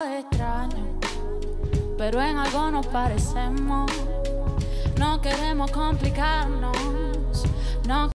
extraño, pero en algo nos parecemos. No queremos complicarnos, no